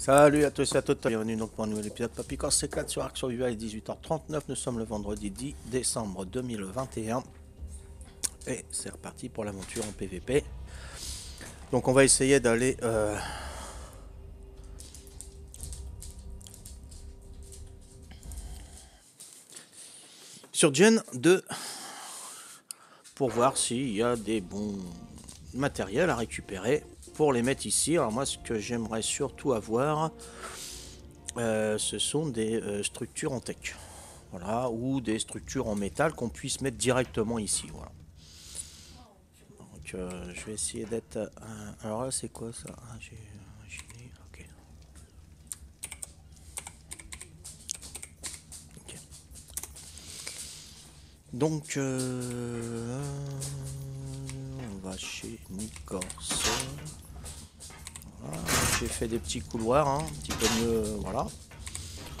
Salut à tous et à toutes, bienvenue donc pour un nouvel épisode Papy C4 sur Arc Survival, 18h39, nous sommes le vendredi 10 décembre 2021 et c'est reparti pour l'aventure en PVP. Donc on va essayer d'aller euh, sur Gen 2 pour voir s'il y a des bons matériels à récupérer pour les mettre ici. Alors moi, ce que j'aimerais surtout avoir, euh, ce sont des euh, structures en tech. Voilà, ou des structures en métal qu'on puisse mettre directement ici. Voilà. Donc euh, je vais essayer d'être... alors là, c'est quoi ça? Ah, ok. Donc, on va chez J'ai fait des petits couloirs, hein, un petit peu mieux, euh, voilà.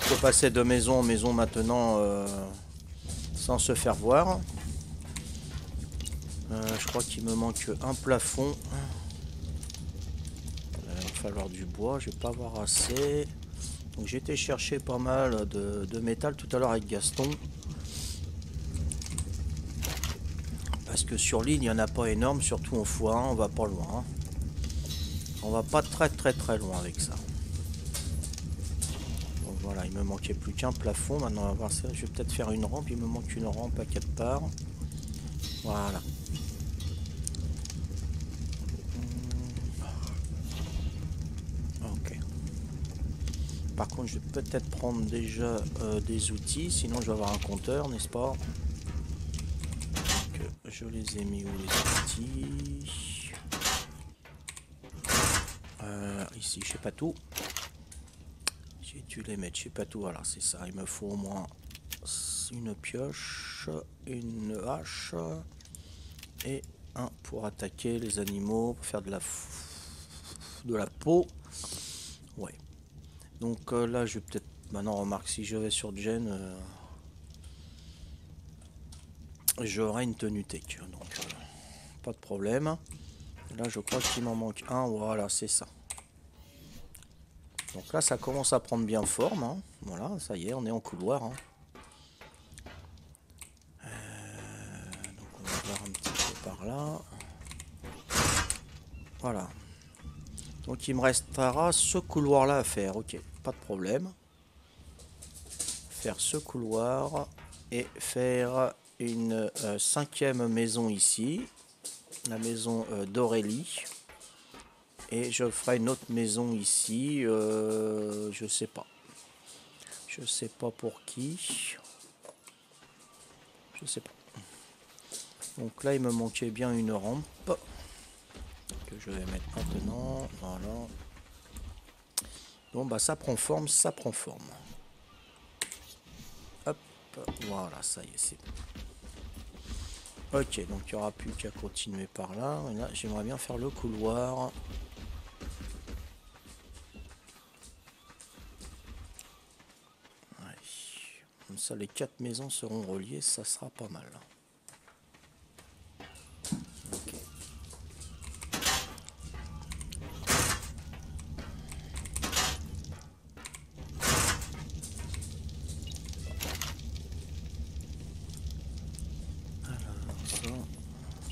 Peut passer de maison en maison maintenant euh, sans se faire voir. Euh, je crois qu'il me manque un plafond. Il va falloir du bois, je vais pas avoir assez. Donc été chercher pas mal de, métal tout à l'heure avec Gaston. Parce que sur l'île, il n'y en a pas énorme, surtout en foin, on va pas loin. On va pas très très très loin avec ça. Voilà, il me manquait plus qu'un plafond. Maintenant, on va voir ça. Je vais peut-être faire une rampe. Il me manque une rampe à quatre parts. Voilà. Ok. Par contre, je vais peut-être prendre déjà euh, des outils. Sinon, je vais avoir un compteur, n'est-ce pas? Je les ai mis où les outils? Euh, ici, je sais pas tout. J'ai dû les mettre, je sais pas tout. Voilà, c'est ça. Il me faut au moins une pioche, une hache et un pour attaquer les animaux, pour faire de la peau. Ouais. Donc euh, là, je vais peut-être maintenant remarque si je vais sur Gen, euh, j'aurai une tenue tech. Donc pas de problème. Là, je crois qu'il m'en manque un. Voilà, c'est ça. Donc là, ça commence à prendre bien forme. Hein. Voilà, ça y est, on est en couloir. Hein. Euh, donc on va voir un petit peu par là. Voilà. Donc il me restera ce couloir-là à faire. Ok, pas de problème. Faire ce couloir et faire une euh, cinquième maison ici. La maison euh, d'Aurélie. Et je ferai une autre maison ici. Euh, je sais pas. Je sais pas pour qui. Je sais pas. Donc là, il me manquait bien une rampe. Que je vais mettre maintenant. Voilà. Bon, bah ça prend forme, ça prend forme. Hop. Voilà, ça y est, c'est Ok, donc il n'y aura plus qu'à continuer par là. là, j'aimerais bien faire le couloir. Comme ça, les quatre maisons seront reliées, ça sera pas mal. Alors, ça,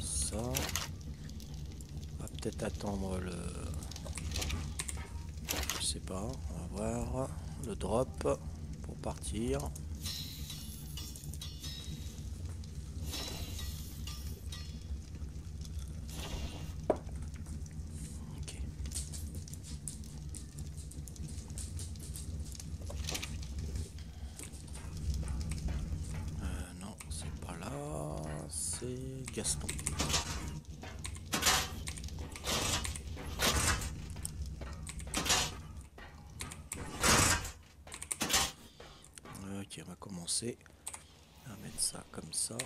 ça. On va attendre le... Je sais pas, on va voir le drop pour partir. Gaston. On va commencer à mettre ça comme ça.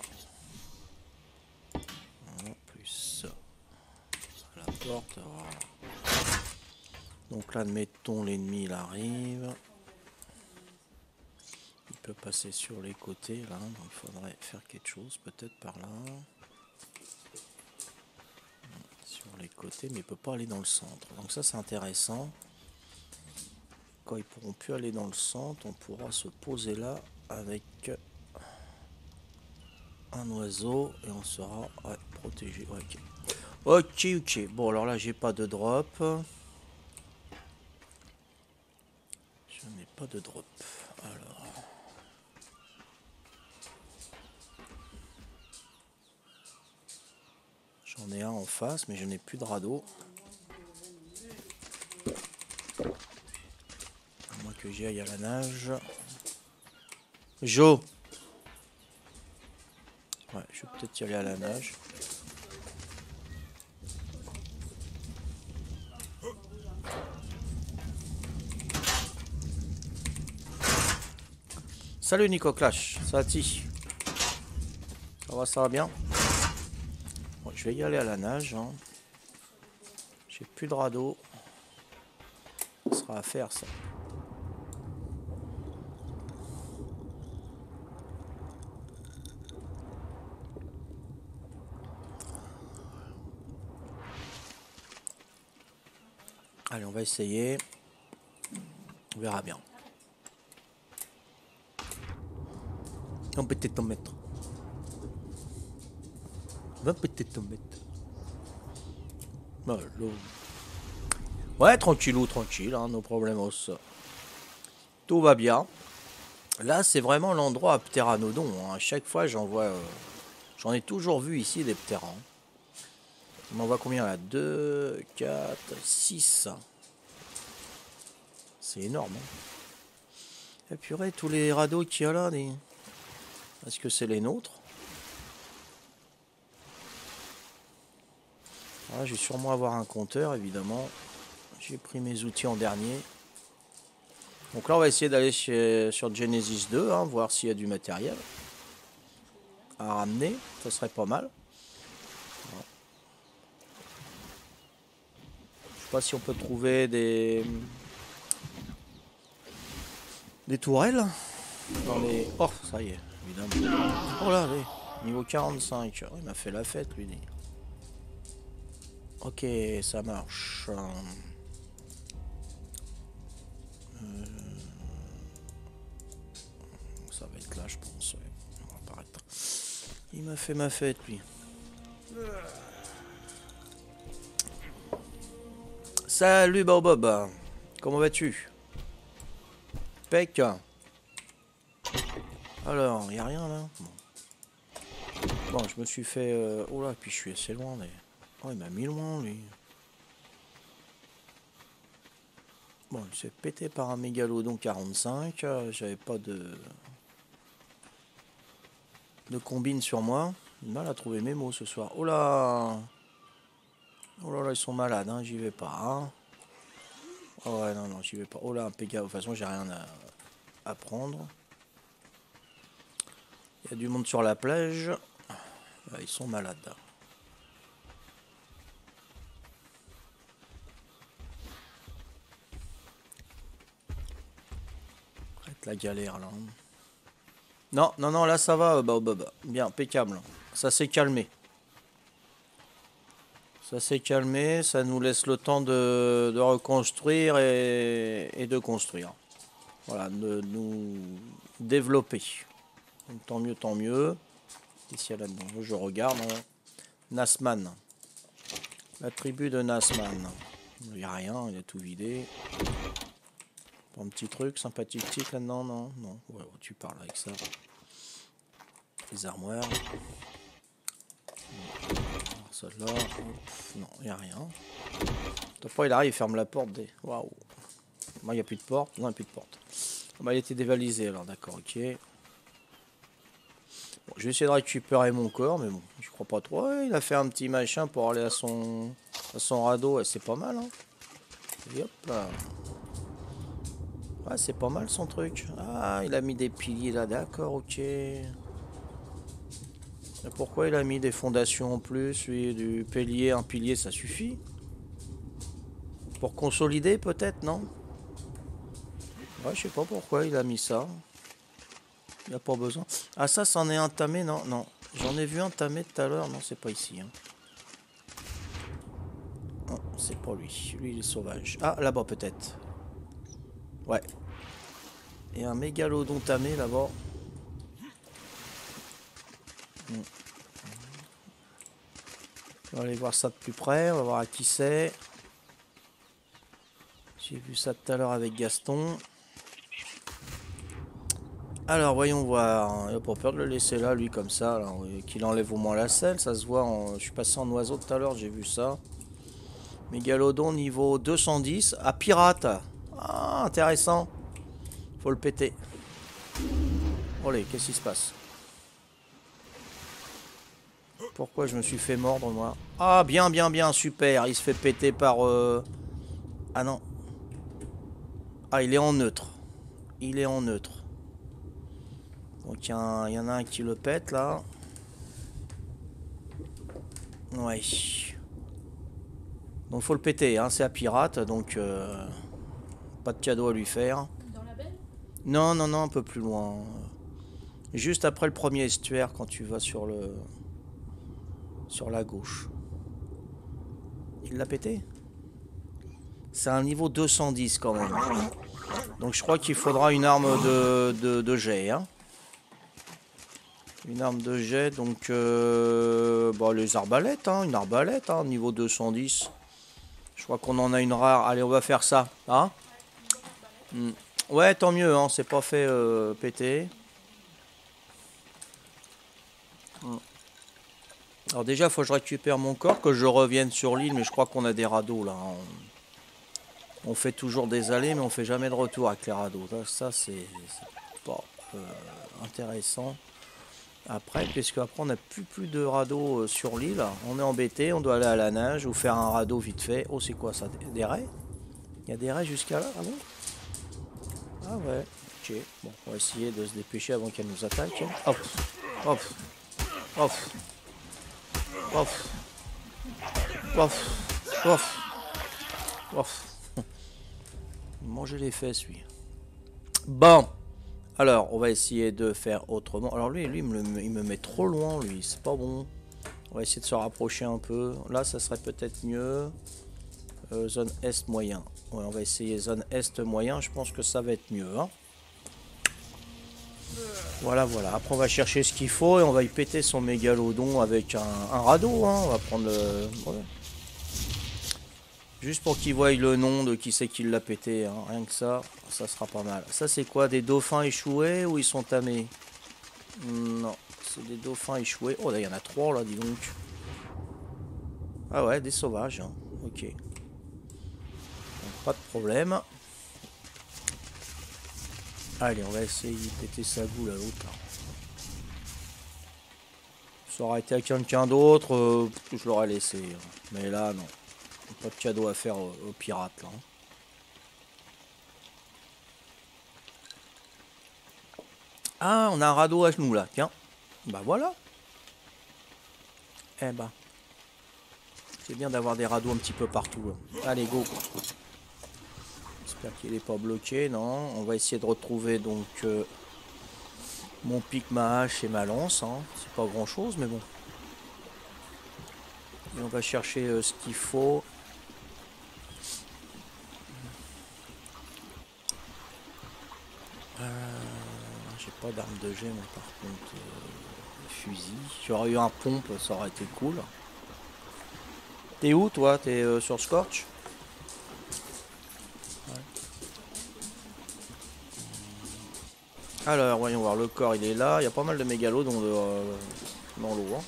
En plus la porte. Donc là, admettons l'ennemi il arrive. Il peut passer sur les côtés là, donc il faudrait faire quelque chose peut-être par là. les côtés, mais il peut pas aller dans le centre. Donc ça, c'est intéressant. Quand ils pourront plus aller dans le centre, on pourra se poser là avec un oiseau et on sera protégé. ok. Ok, ok. Bon, alors là, j'ai pas de drop. Je n'ai pas de drop. Alors. J'en ai un en face, mais je n'ai plus de radeau. À moins que j'y aille à la nage. Jo je vais peut-être y aller à la nage. Salut Nico Clash, ça va Ça va, ça va bien? Je vais y aller à la nage. Hein. J'ai plus de radeau. Ça sera à faire ça. Essayer. On verra bien. On peut peut-être en mettre. On va peut-être en mettre. Ouais, tranquillou, tranquille, hein, nos problèmes. Tout va bien. Là, c'est vraiment l'endroit à pteranodon. Hein. À chaque fois, j'en vois. Euh, j'en ai toujours vu ici des pterans. On en voit combien là? 2, 4, 6. C'est énorme. Hein. Et purée, tous les radeaux qu'il y a là, des... Est-ce que c'est les nôtres? Ah, Je vais sûrement avoir un compteur, évidemment. J'ai pris mes outils en dernier. Donc là, on va essayer d'aller sur Genesis 2, hein, voir s'il y a du matériel à ramener. Ça serait pas mal. Je sais pas si on peut trouver des... Des tourelles dans les... Oh, ça y est évidemment. Oh là, allez, niveau 45. il m'a fait la fête, lui. Ok, ça marche. Euh, ça va être là, je pense. On va. Il m'a fait ma fête, lui. Salut Bob, comment vas-tu? Alors, il a rien là bon. je me suis fait... Euh, oh là, puis je suis assez loin. Mais... Oh, il m'a mis loin, lui. Bon, il s'est pété par un mégalodon 45. J'avais pas de... De combine sur moi. Mal à trouver mes mots ce soir. Oh là Oh là là, ils sont malades, hein. J'y vais pas, hein. Oh ouais, non, non, j'y vais pas. Oh là, péga. De toute façon, j'ai rien à, prendre. Il y a du monde sur la plage. Ah, ils sont malades. Arrête la galère là. Non, non, non, là ça va, bah, bah, bah. bien, impeccable. Ça s'est calmé. Ça s'est calmé, ça nous laisse le temps de, reconstruire et, et, de construire. Voilà, de nous développer tant mieux, tant mieux. Ici là-dedans, je regarde. Hein. Nasman. La tribu de Nasman. Il n'y a rien, il a tout vidé. Un petit truc sympathique là-dedans, non Non, ouais, tu parles avec ça. Les armoires. Celle-là. Non, il n'y a rien. Fois, il arrive, il ferme la porte. Des... Waouh. Moi, il n'y a plus de porte. Non, il n'y a plus de porte. Bah, il était dévalisé, alors d'accord, ok je vais essayer de récupérer mon corps, mais bon, je crois pas trop. il a fait un petit machin pour aller à son, à son radeau, c'est pas mal. Hein. là. Ouais, c'est pas mal son truc. Ah, il a mis des piliers là, d'accord, ok. Pourquoi il a mis des fondations en plus, lui, du pilier, un pilier, ça suffit Pour consolider peut-être, non Ouais, je sais pas pourquoi il a mis ça. Il a pas besoin. Ah ça, c'en est un tamé, non Non. J'en ai vu un tamé tout à l'heure. Non, c'est pas ici. Hein. Oh, c'est pas lui. Lui, il est sauvage. Ah, là-bas peut-être. Ouais. Et un mégalodon tamé là-bas. Hmm. On va aller voir ça de plus près, on va voir à qui c'est. J'ai vu ça tout à l'heure avec Gaston. Alors, voyons voir. Il pas peur de le laisser là, lui, comme ça. Qu'il enlève au moins la selle. Ça se voit. Je suis passé en oiseau tout à l'heure, j'ai vu ça. Mégalodon niveau 210. À pirate. Ah, intéressant. Faut le péter. Allez, qu'est-ce qui se passe? Pourquoi je me suis fait mordre, moi Ah, bien, bien, bien, super. Il se fait péter par... Euh, ah non. Ah, il est en neutre. Il est en neutre. Donc il y, en a un qui le pète là. Ouais. Donc faut le péter, hein, c'est à pirate, donc euh, pas de cadeau à lui faire. Dans la baie Non, non, non, un peu plus loin. Juste après le premier estuaire quand tu vas sur le sur la gauche. Il l'a pété? C'est un niveau 210 quand même. Donc je crois qu'il faudra une arme de, jet. Hein. Une arme de jet, donc euh, bah, les arbalètes, hein, une arbalète, hein, niveau 210. Je crois qu'on en a une rare. Allez, on va faire ça. Hein hmm. Ouais, tant mieux, hein, c'est pas fait euh, péter. Hmm. Alors déjà, il faut que je récupère mon corps, que je revienne sur l'île, mais je crois qu'on a des radeaux là. On fait toujours des allées, mais on fait jamais de retour avec les radeaux. Ça, c'est pas euh, intéressant. Après, puisque après on n'a plus, plus de radeaux euh, sur l'île, on est embêté, on doit aller à la nage ou faire un radeau vite fait. Oh, c'est quoi ça Des raies? Il y a des raies jusqu'à là Ah Ah ouais, ok. Bon, on va essayer de se dépêcher avant qu'elle nous attaque. Hop, hop, hop, Manger les fesses, lui. Bon alors, on va essayer de faire autrement. Alors lui, lui il me, met trop loin, lui. C'est pas bon. On va essayer de se rapprocher un peu. Là, ça serait peut-être mieux. Euh, zone Est moyen. Ouais, on va essayer zone Est moyen. Je pense que ça va être mieux. Hein. Voilà, voilà. Après, on va chercher ce qu'il faut et on va y péter son mégalodon avec un, radeau. Hein. On va prendre le... Juste pour qu'il voient le nom de qui c'est qui l'a pété, hein. rien que ça, ça sera pas mal. Ça c'est quoi, des dauphins échoués ou ils sont tamés? Non, c'est des dauphins échoués. Oh là, il y en a trois là, dis donc. Ah ouais, des sauvages, hein. ok. pas de problème. Allez, on va essayer de péter sa boule à l'autre. Ça aurait été à quelqu'un d'autre, euh, je l'aurais laissé. Hein. Mais là, non. Pas de cadeau à faire aux, pirates là. Hein. Ah, on a un radeau à genoux là, tiens. Bah voilà. Eh bah. C'est bien d'avoir des radeaux un petit peu partout. Allez, go. Qu'il n'est pas bloqué, non. On va essayer de retrouver donc euh, mon pic, ma hache et ma lance. Hein. C'est pas grand chose, mais bon. Et on va chercher euh, ce qu'il faut. pas d'arme de jet, mais par contre, euh, fusil. J'aurais eu un pompe, ça aurait été cool. T'es où, toi? T'es euh, sur Scorch? Alors, voyons voir, le corps il est là. Il y a pas mal de mégalos dans euh, l'eau. Hein.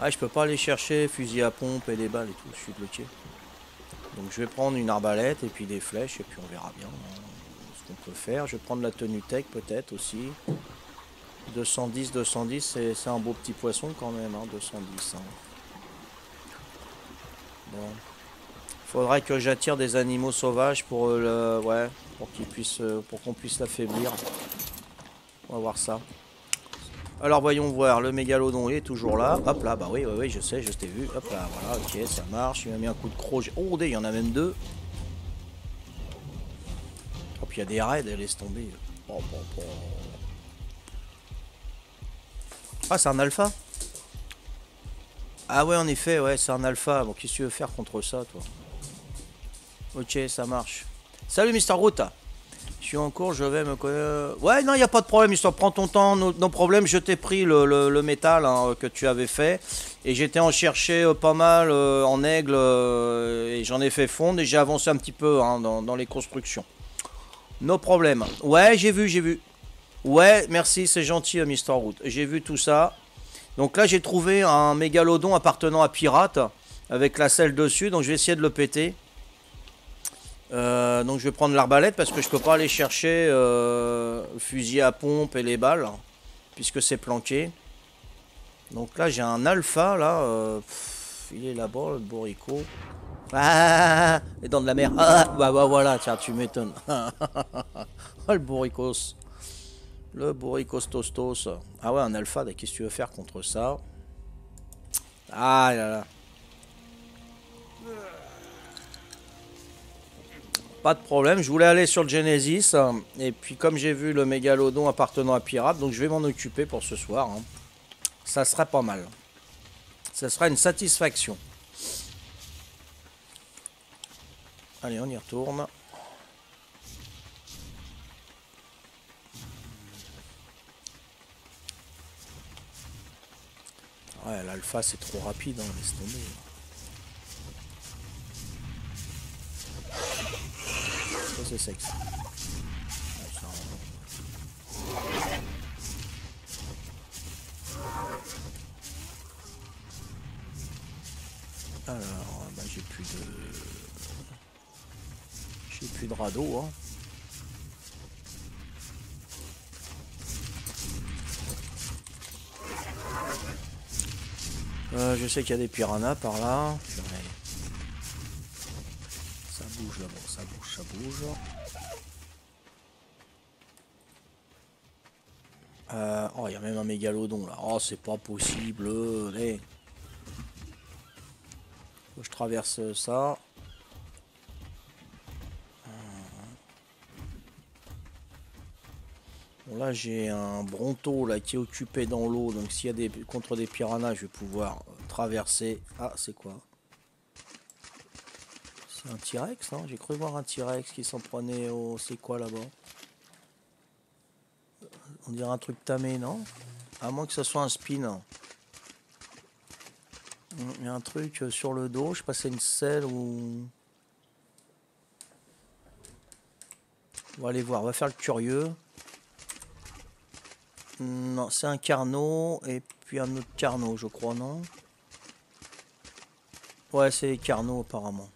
Ah, je peux pas aller chercher fusil à pompe et des balles et tout, je suis bloqué. Donc je vais prendre une arbalète et puis des flèches et puis on verra bien. Hein on peut faire. Je vais prendre la tenue tech peut-être aussi. 210, 210, c'est un beau petit poisson quand même, 210. Hein, hein. Bon. Faudrait que j'attire des animaux sauvages pour le, ouais, pour qu'ils puissent, pour qu'on puisse l'affaiblir. On va voir ça. Alors voyons voir, le mégalodon est toujours là. Hop là, bah oui, oui, oui, je sais, je t'ai vu. Hop là, voilà, ok, ça marche. Il m'a mis un coup de croc. Oh, il y en a même deux il y a des raids, laisse tomber. Ah, c'est un alpha? Ah ouais, en effet, ouais, c'est un alpha. Bon, qu'est-ce que tu veux faire contre ça, toi? Ok, ça marche. Salut Mister Route. Je suis en cours, je vais me connaître. Ouais, non, il n'y a pas de problème, Mister. Prends ton temps, nos no problème. Je t'ai pris le, métal hein, que tu avais fait. Et j'étais en chercher euh, pas mal euh, en aigle. Euh, et j'en ai fait fondre. Et j'ai avancé un petit peu hein, dans, dans, les constructions. No problème. Ouais, j'ai vu, j'ai vu. Ouais, merci, c'est gentil, Mister Root. J'ai vu tout ça. Donc là, j'ai trouvé un mégalodon appartenant à Pirate. Avec la selle dessus. Donc je vais essayer de le péter. Euh, donc je vais prendre l'arbalète parce que je peux pas aller chercher euh, le fusil à pompe et les balles puisque c'est planqué. Donc là j'ai un alpha là, euh, il est là-bas le bourrico. Ah, les dents de la mer. Ah, bah, bah voilà, tiens tu m'étonnes. oh, le bourricos. Le bourricos tostos. Ah ouais un alpha, qu'est-ce que tu veux faire contre ça? Ah là là. Pas de problème, je voulais aller sur le Genesis. et puis comme j'ai vu le mégalodon appartenant à Pirate, donc je vais m'en occuper pour ce soir. Hein. Ça serait pas mal. Ça sera une satisfaction. Allez, on y retourne. Ouais, l'alpha c'est trop rapide, hein, laisse tomber. Sexe. Alors, bah, j'ai plus de... J'ai plus de radeau, hein. Euh, je sais qu'il y a des piranhas par là. Bouge là-bas, ça bouge, ça bouge. Euh, oh, il y a même un mégalodon là. Oh, c'est pas possible. Allez. Je traverse ça. Bon, là, j'ai un bronto là qui est occupé dans l'eau. Donc, s'il y a des contre des piranhas, je vais pouvoir traverser. Ah, c'est quoi? Un T-Rex, non J'ai cru voir un T-Rex qui s'en prenait au... C'est quoi là-bas? On dirait un truc tamé, non? À moins que ce soit un spin. Il y a un truc sur le dos, je passais une selle ou... On va aller voir, on va faire le curieux. Non, c'est un carnot et puis un autre carnot, je crois, non? Ouais, c'est les carnot apparemment.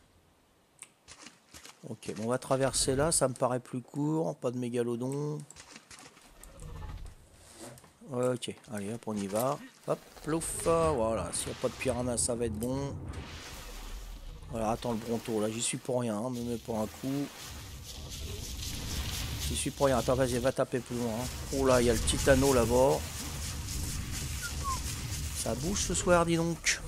Ok, on va traverser là, ça me paraît plus court, pas de mégalodon. Ok, allez hop, on y va. Hop, plouf, voilà, s'il n'y a pas de piranha, ça va être bon. Voilà, attends le bronto, là j'y suis pour rien, hein, me mets pour un coup. J'y suis pour rien, attends, vas-y, va taper plus loin. Hein. Oh là, il y a le titano là-bas. Ça bouge ce soir, dis donc.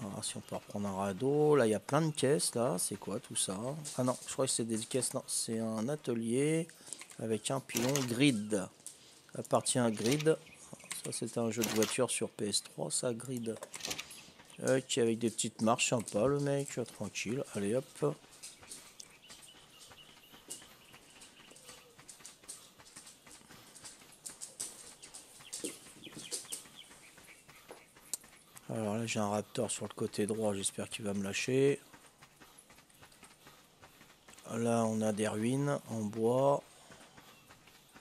On va voir si on peut reprendre un radeau. Là, il y a plein de caisses, là. C'est quoi tout ça? Ah non, je crois que c'est des caisses. Non, c'est un atelier avec un pilon grid. Appartient à grid. Ça, c'est un jeu de voiture sur PS3, ça, grid. Ok, avec des petites marches sympas, le mec. Tranquille. Allez, hop. Alors là j'ai un raptor sur le côté droit, j'espère qu'il va me lâcher. Là on a des ruines en bois.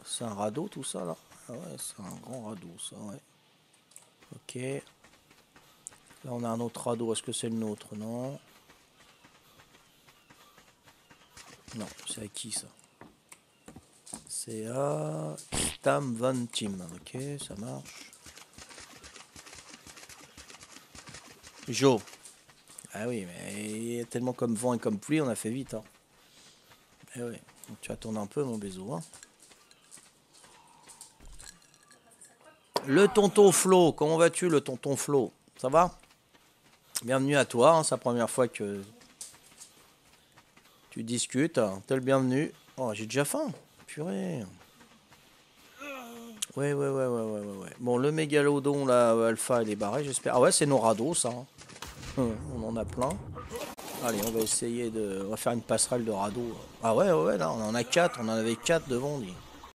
C'est un radeau tout ça là? Ah ouais c'est un grand radeau ça ouais. Ok. Là on a un autre radeau, est-ce que c'est le nôtre? Non. Non, c'est à qui ça? C'est à Tam Van Team. Ok, ça marche. Jo. Ah oui, mais tellement comme vent et comme pluie, on a fait vite. Hein. Eh oui. Donc, tu tourner un peu, mon bézo. Hein. Le tonton Flo, comment vas-tu, le tonton Flo? Ça va? Bienvenue à toi, hein, c'est la première fois que tu discutes. T'es le bienvenu. Oh, j'ai déjà faim. Purée. Ouais, ouais, ouais, ouais, ouais, ouais. Bon, le mégalodon, là, alpha, il est barré, j'espère. Ah ouais, c'est nos radeaux, ça. Hein. on en a plein. Allez, on va essayer de... On va faire une passerelle de radeau. Ah ouais, ouais, là, on en a quatre. On en avait quatre devant, dit.